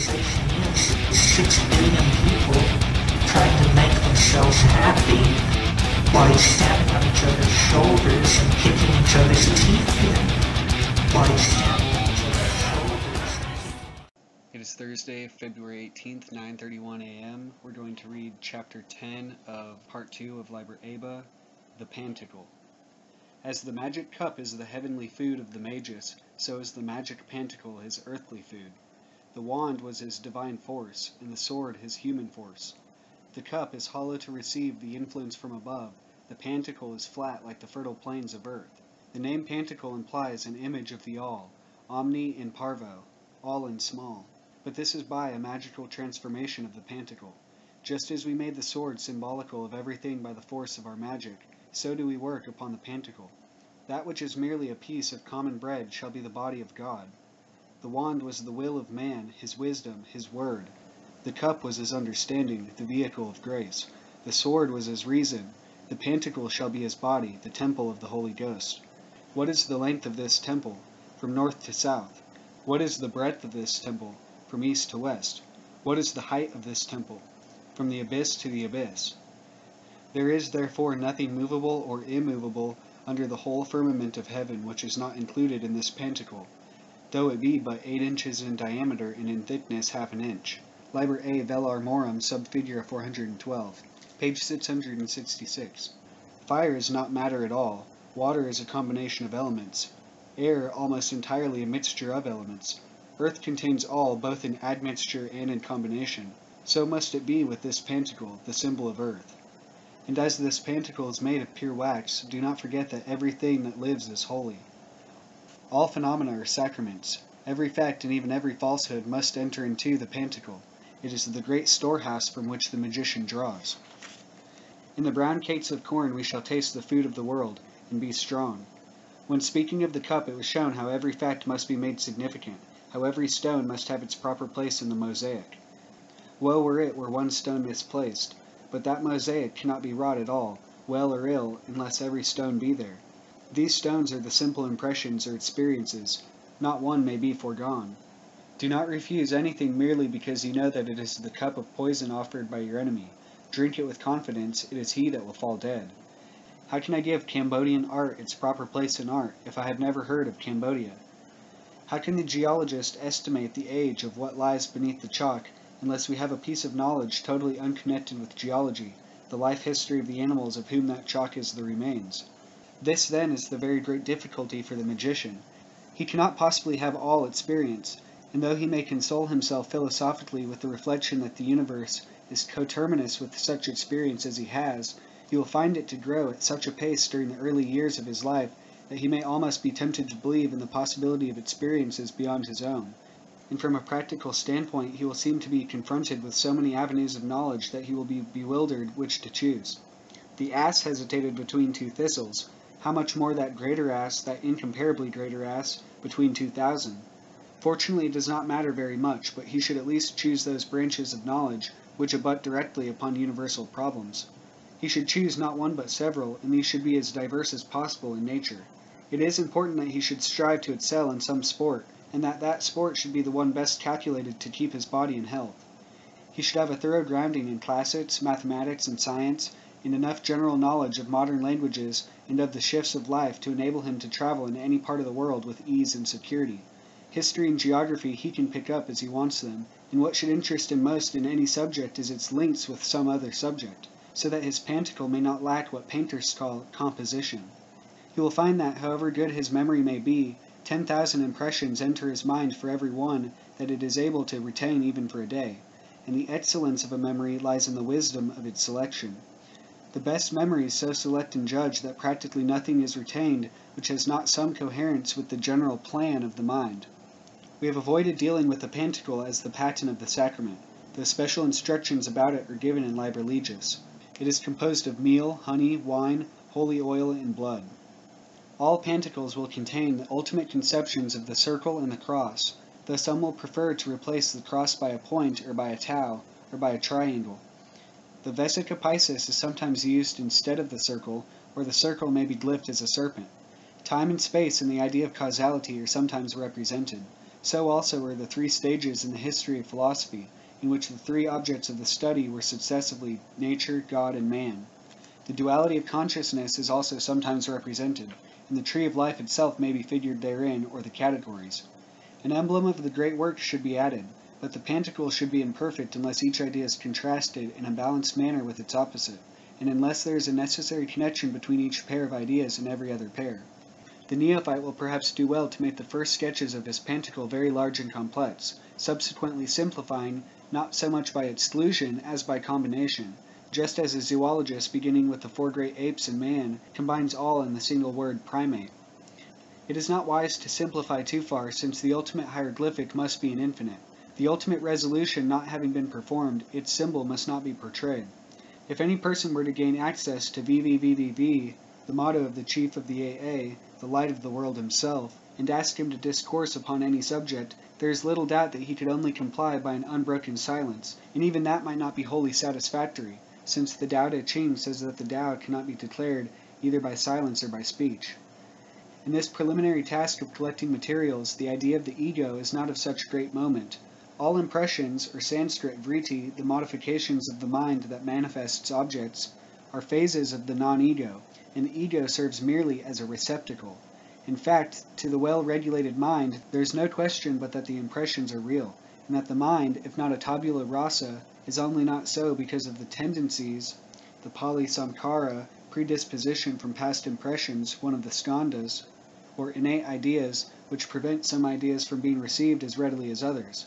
Six billion people trying to make themselves happy by standing on each other's shoulders and kicking each other's teeth in. By standing. It is Thursday, February 18th, 9:31 a.m. We're going to read chapter 10 of part 2 of Liber Aba, The Pantacle. As the magic cup is the heavenly food of the magus, so is the magic pantacle his earthly food. The wand was his divine force, and the sword his human force. The cup is hollow to receive the influence from above, the pantacle is flat like the fertile plains of earth. The name pantacle implies an image of the all, omni in parvo, all in small. But this is by a magical transformation of the pantacle. Just as we made the sword symbolical of everything by the force of our magic, so do we work upon the pantacle. That which is merely a piece of common bread shall be the body of God. The wand was the will of man, his wisdom, his word. The cup was his understanding, the vehicle of grace. The sword was his reason. The pentacle shall be his body, the temple of the Holy Ghost. What is the length of this temple? From north to south. What is the breadth of this temple? From east to west. What is the height of this temple? From the abyss to the abyss. There is therefore nothing movable or immovable under the whole firmament of heaven which is not included in this pantacle, though it be but eight inches in diameter and in thickness half an inch. Liber A vel armorum sub figura 412, page 666. Fire is not matter at all. Water is a combination of elements. Air almost entirely a mixture of elements. Earth contains all, both in admixture and in combination. So must it be with this pentacle, the symbol of earth. And as this pentacle is made of pure wax, do not forget that everything that lives is holy. All phenomena are sacraments. Every fact and even every falsehood must enter into the pentacle. It is the great storehouse from which the magician draws. In the brown cakes of corn we shall taste the food of the world, and be strong. When speaking of the cup, it was shown how every fact must be made significant, how every stone must have its proper place in the mosaic. Woe were it were one stone misplaced, but that mosaic cannot be wrought at all, well or ill, unless every stone be there. These stones are the simple impressions or experiences, not one may be foregone. Do not refuse anything merely because you know that it is the cup of poison offered by your enemy. Drink it with confidence, it is he that will fall dead. How can I give Cambodian art its proper place in art if I have never heard of Cambodia? How can the geologist estimate the age of what lies beneath the chalk unless we have a piece of knowledge totally unconnected with geology, the life history of the animals of whom that chalk is the remains? This, then, is the very great difficulty for the magician. He cannot possibly have all experience, and though he may console himself philosophically with the reflection that the universe is coterminous with such experience as he has, he will find it to grow at such a pace during the early years of his life that he may almost be tempted to believe in the possibility of experiences beyond his own. And from a practical standpoint, he will seem to be confronted with so many avenues of knowledge that he will be bewildered which to choose. The ass hesitated between two thistles. How much more that greater ass, that incomparably greater ass, between two thousand? Fortunately, it does not matter very much, but he should at least choose those branches of knowledge which abut directly upon universal problems. He should choose not one but several, and these should be as diverse as possible in nature. It is important that he should strive to excel in some sport, and that that sport should be the one best calculated to keep his body in health. He should have a thorough grounding in classics, mathematics, and science, and enough general knowledge of modern languages and of the shifts of life to enable him to travel in any part of the world with ease and security. History and geography he can pick up as he wants them, and what should interest him most in any subject is its links with some other subject, so that his pantacle may not lack what painters call composition. He will find that, however good his memory may be, ten thousand impressions enter his mind for every one that it is able to retain even for a day, and the excellence of a memory lies in the wisdom of its selection. The best memories so select and judge that practically nothing is retained which has not some coherence with the general plan of the mind. We have avoided dealing with the pantacle as the paten of the sacrament, though special instructions about it are given in Liber Legis. It is composed of meal, honey, wine, holy oil, and blood. All pantacles will contain the ultimate conceptions of the circle and the cross, though some will prefer to replace the cross by a point or by a tau or by a triangle. The vesica piscis is sometimes used instead of the circle, or the circle may be glyphed as a serpent. Time and space and the idea of causality are sometimes represented. So also are the three stages in the history of philosophy, in which the three objects of the study were successively nature, God, and man. The duality of consciousness is also sometimes represented, and the tree of life itself may be figured therein, or the categories. An emblem of the great work should be added, but the pentacle should be imperfect unless each idea is contrasted in a balanced manner with its opposite, and unless there is a necessary connection between each pair of ideas and every other pair. The neophyte will perhaps do well to make the first sketches of his pentacle very large and complex, subsequently simplifying not so much by exclusion as by combination, just as a zoologist beginning with the four great apes and man combines all in the single word primate. It is not wise to simplify too far, since the ultimate hieroglyphic must be an infinite. The ultimate resolution not having been performed, its symbol must not be portrayed. If any person were to gain access to VVVVV, the motto of the chief of the AA, the light of the world himself, and ask him to discourse upon any subject, there is little doubt that he could only comply by an unbroken silence, and even that might not be wholly satisfactory, since the Tao Te Ching says that the Tao cannot be declared either by silence or by speech. In this preliminary task of collecting materials, the idea of the ego is not of such great moment. All impressions, or Sanskrit vritti, the modifications of the mind that manifests objects, are phases of the non-ego, and the ego serves merely as a receptacle. In fact, to the well-regulated mind, there is no question but that the impressions are real, and that the mind, if not a tabula rasa, is only not so because of the tendencies, the pali samkara, predisposition from past impressions, one of the skandhas, or innate ideas, which prevent some ideas from being received as readily as others.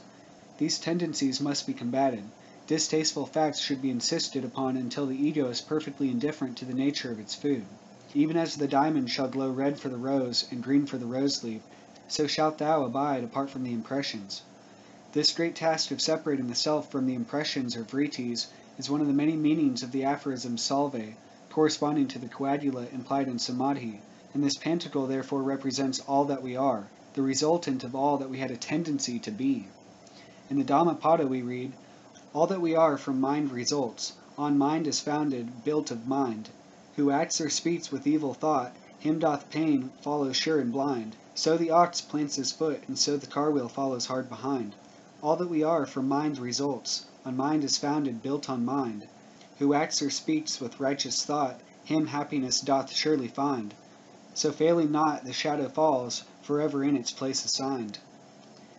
These tendencies must be combated. Distasteful facts should be insisted upon until the ego is perfectly indifferent to the nature of its food. Even as the diamond shall glow red for the rose and green for the rose leaf, so shalt thou abide apart from the impressions. This great task of separating the self from the impressions or vrittis is one of the many meanings of the aphorism salve, corresponding to the coagula implied in samadhi, and this pentacle therefore represents all that we are, the resultant of all that we had a tendency to be. In the Dhammapada we read, all that we are from mind results. On mind is founded, built of mind. Who acts or speaks with evil thought, him doth pain follow sure and blind. So the ox plants his foot, and so the car wheel follows hard behind. All that we are from mind results. On mind is founded, built on mind. Who acts or speaks with righteous thought, him happiness doth surely find. So failing not, the shadow falls, forever in its place assigned.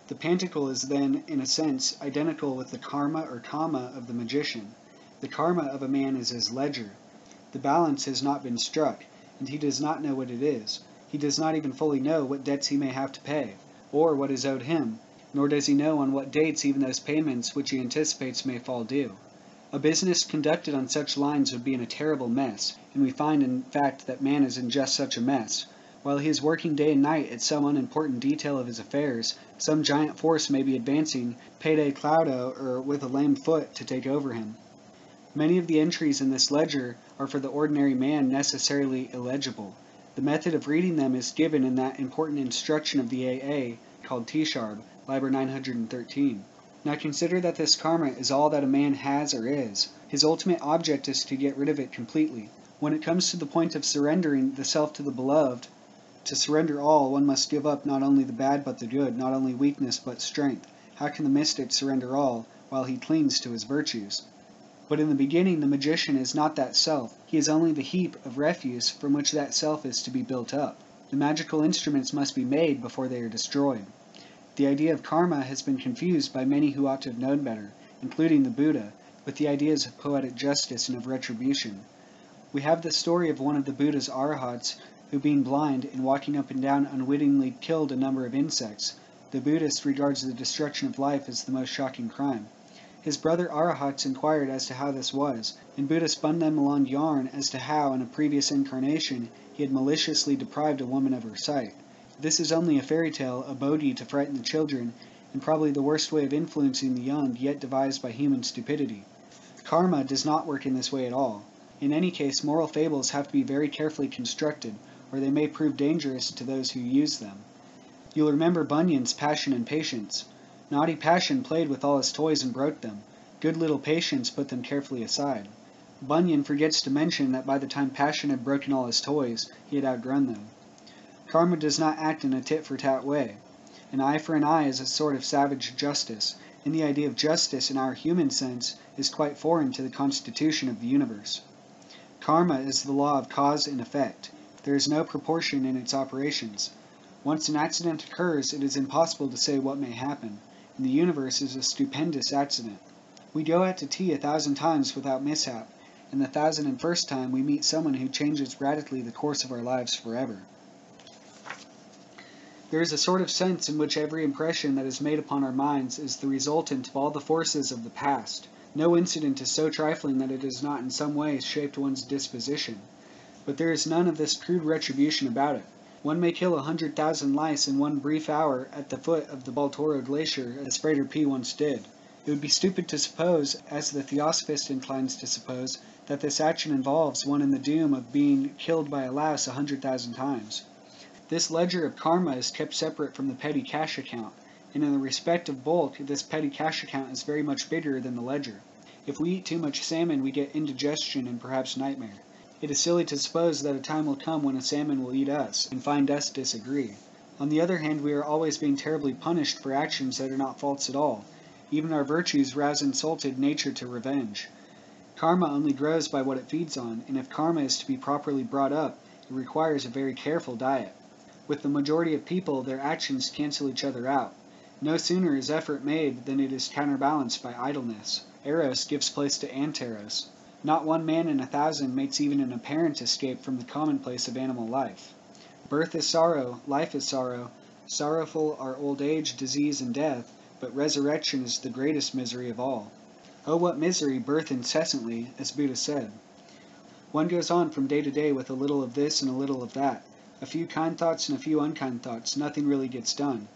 The pentacle is then, in a sense, identical with the karma or kama of the magician. The karma of a man is his ledger. The balance has not been struck, and he does not know what it is. He does not even fully know what debts he may have to pay, or what is owed him, nor does he know on what dates even those payments which he anticipates may fall due. A business conducted on such lines would be in a terrible mess, and we find in fact that man is in just such a mess. While he is working day and night at some unimportant detail of his affairs, some giant force may be advancing pede claudo or with a lame foot to take over him. Many of the entries in this ledger are for the ordinary man necessarily illegible. The method of reading them is given in that important instruction of the AA called Thisharb, Liber 913. Now consider that this karma is all that a man has or is. His ultimate object is to get rid of it completely. When it comes to the point of surrendering the self to the beloved, to surrender all, one must give up not only the bad but the good, not only weakness but strength. How can the mystic surrender all, while he clings to his virtues? But in the beginning the magician is not that self, he is only the heap of refuse from which that self is to be built up. The magical instruments must be made before they are destroyed. The idea of karma has been confused by many who ought to have known better, including the Buddha, with the ideas of poetic justice and of retribution. We have the story of one of the Buddha's arahats who being blind and walking up and down unwittingly killed a number of insects. The Buddhist regards the destruction of life as the most shocking crime. His brother arahats inquired as to how this was, and Buddha spun them a long yarn as to how, in a previous incarnation, he had maliciously deprived a woman of her sight. This is only a fairy tale, a bodhi to frighten the children, and probably the worst way of influencing the young yet devised by human stupidity. Karma does not work in this way at all. In any case, moral fables have to be very carefully constructed, or they may prove dangerous to those who use them. You'll remember Bunyan's Passion and Patience. Naughty Passion played with all his toys and broke them. Good little Patience put them carefully aside. Bunyan forgets to mention that by the time Passion had broken all his toys, he had outgrown them. Karma does not act in a tit for tat way. An eye for an eye is a sort of savage justice, and the idea of justice in our human sense is quite foreign to the constitution of the universe. Karma is the law of cause and effect. There is no proportion in its operations. Once an accident occurs, it is impossible to say what may happen, and the universe is a stupendous accident. We go out to tea a thousand times without mishap, and the thousand and first time we meet someone who changes radically the course of our lives forever. There is a sort of sense in which every impression that is made upon our minds is the resultant of all the forces of the past. No incident is so trifling that it has not in some way shaped one's disposition. But there is none of this crude retribution about it. One may kill a hundred thousand lice in one brief hour at the foot of the Baltoro Glacier, as Frater P. once did. It would be stupid to suppose, as the Theosophist inclines to suppose, that this action involves one in the doom of being killed by a louse a hundred thousand times. This ledger of karma is kept separate from the petty cash account, and in the respect of bulk, this petty cash account is very much bigger than the ledger. If we eat too much salmon, we get indigestion and perhaps nightmare. It is silly to suppose that a time will come when a salmon will eat us, and find us disagree. On the other hand, we are always being terribly punished for actions that are not faults at all. Even our virtues rouse insulted nature to revenge. Karma only grows by what it feeds on, and if karma is to be properly brought up, it requires a very careful diet. With the majority of people, their actions cancel each other out. No sooner is effort made than it is counterbalanced by idleness. Eros gives place to anteros. Not one man in a thousand makes even an apparent escape from the commonplace of animal life. Birth is sorrow, life is sorrow, sorrowful are old age, disease, and death, but resurrection is the greatest misery of all. Oh, what misery, birth incessantly, as Buddha said. One goes on from day to day with a little of this and a little of that. A few kind thoughts and a few unkind thoughts, nothing really gets done.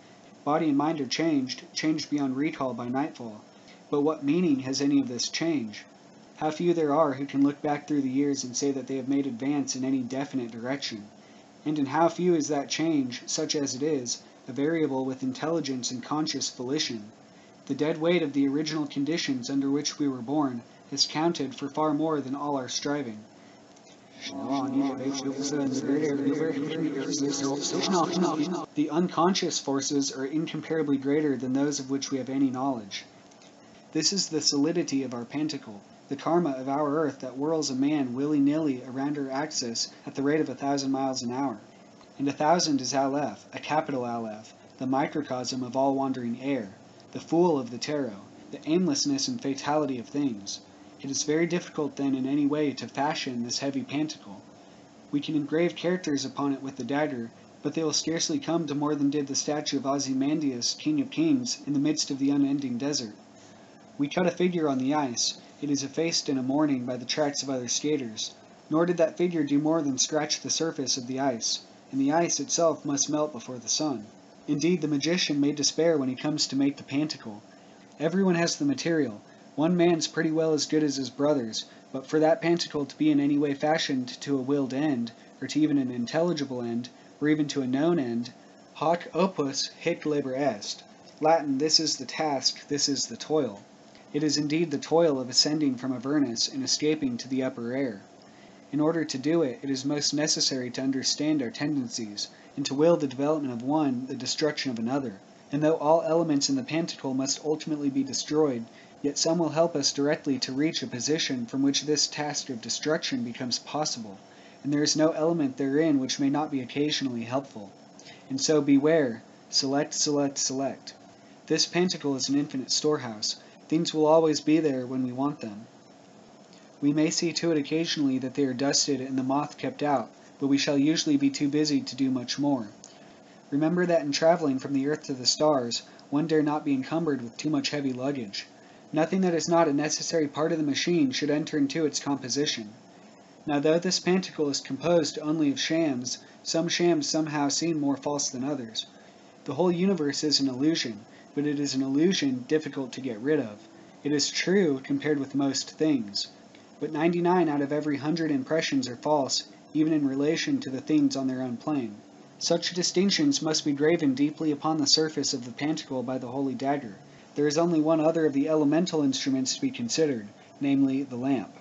Body and mind are changed, changed beyond recall by nightfall. But what meaning has any of this change? How few there are who can look back through the years and say that they have made advance in any definite direction. And in how few is that change, such as it is, a variable with intelligence and conscious volition? The dead weight of the original conditions under which we were born has counted for far more than all our striving. The unconscious forces are incomparably greater than those of which we have any knowledge. This is the solidity of our pantacle, the karma of our earth that whirls a man willy-nilly around her axis at the rate of a thousand miles an hour. And a thousand is Aleph, a capital Aleph, the microcosm of all wandering air, the fool of the tarot, the aimlessness and fatality of things. It is very difficult then in any way to fashion this heavy pantacle. We can engrave characters upon it with the dagger, but they will scarcely come to more than did the statue of Ozymandias, king of kings, in the midst of the unending desert. We cut a figure on the ice, it is effaced in a morning by the tracks of other skaters, nor did that figure do more than scratch the surface of the ice, and the ice itself must melt before the sun. Indeed, the magician may despair when he comes to make the pantacle. Everyone has the material, one man's pretty well as good as his brother's, but for that pantacle to be in any way fashioned to a willed end, or to even an intelligible end, or even to a known end, hoc opus hic labor est. Latin, this is the task, this is the toil. It is indeed the toil of ascending from Avernus and escaping to the upper air. In order to do it, it is most necessary to understand our tendencies, and to will the development of one the destruction of another. And though all elements in the pantacle must ultimately be destroyed, Yet some will help us directly to reach a position from which this task of destruction becomes possible, and there is no element therein which may not be occasionally helpful. And so beware, select, select, select. This pantacle is an infinite storehouse. Things will always be there when we want them. We may see to it occasionally that they are dusted and the moth kept out, but we shall usually be too busy to do much more. Remember that in traveling from the earth to the stars, one dare not be encumbered with too much heavy luggage. Nothing that is not a necessary part of the machine should enter into its composition. Now though this pantacle is composed only of shams, some shams somehow seem more false than others. The whole universe is an illusion, but it is an illusion difficult to get rid of. It is true compared with most things, but 99 out of every hundred impressions are false, even in relation to the things on their own plane. Such distinctions must be graven deeply upon the surface of the pantacle by the holy dagger. There is only one other of the elemental instruments to be considered, namely the lamp.